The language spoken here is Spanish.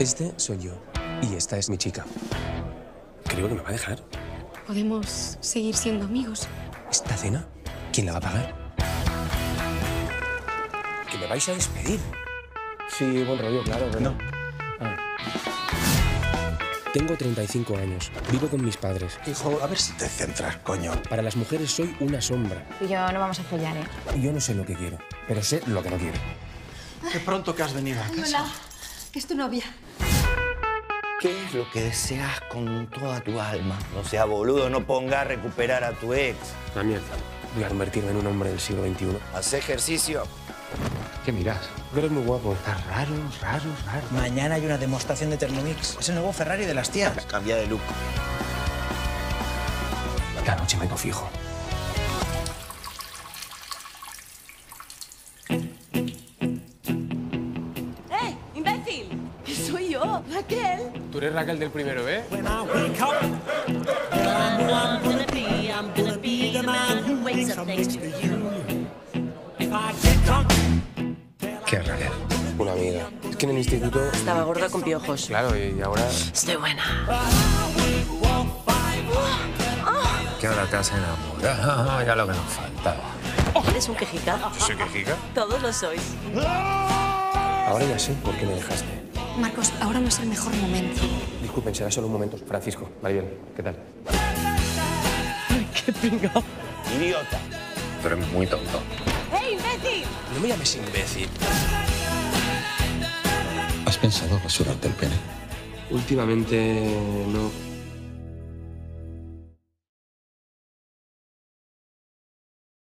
Este soy yo. Y esta es mi chica. Creo que me va a dejar. Podemos seguir siendo amigos. ¿Esta cena? ¿Quién la va a pagar? Que me vais a despedir. Sí, buen rollo, claro, pero... No. Ah. Tengo 35 años. Vivo con mis padres. Hijo, a ver si te centras, coño. Para las mujeres soy una sombra. Y yo no vamos a follar, ¿eh? Yo no sé lo que quiero, pero sé lo que no quiero. Qué pronto que has venido a casa. Hola, es tu novia. ¿Qué es lo que deseas con toda tu alma? No sea boludo, no ponga a recuperar a tu ex. La mierda. Voy a convertirme en un hombre del siglo XXI. Haz ejercicio. ¿Qué miras? Tú eres muy guapo. Estás raro, raro, raro. Mañana hay una demostración de Thermomix. Es el nuevo Ferrari de las tías. Cambia de look. La noche me fijo. Yo, Raquel. Tú eres Raquel del primero, ¿eh? ¿Qué es Raquel? Una amiga. Es que en el instituto... Estaba gorda con piojos. Claro, y ahora... Estoy buena. Que ahora te has enamorado. Ya lo que nos faltaba. ¿Eres un quejica? ¿Soy quejica? Todos lo sois. Ahora ya sé por qué me dejaste. Marcos, ahora no es el mejor momento. Disculpen, será solo un momento. Francisco, Maribel, ¿qué tal? Idiota. Tú eres muy tonto. ¡Eh, imbécil! No me llames imbécil. ¿Has pensado rasurarte el pene? Últimamente no.